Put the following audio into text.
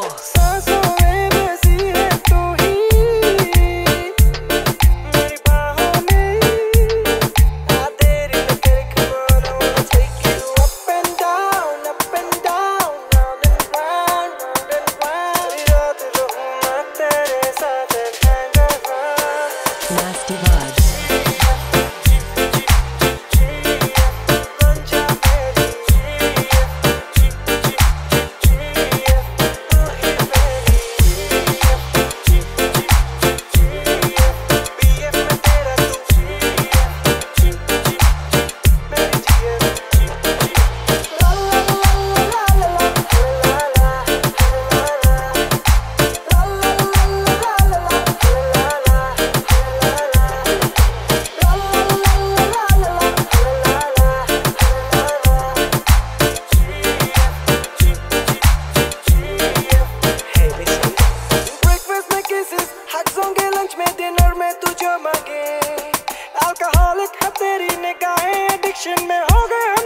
Chronicles. Khalid है तेरी निगाहें एडिक्शन में हो गया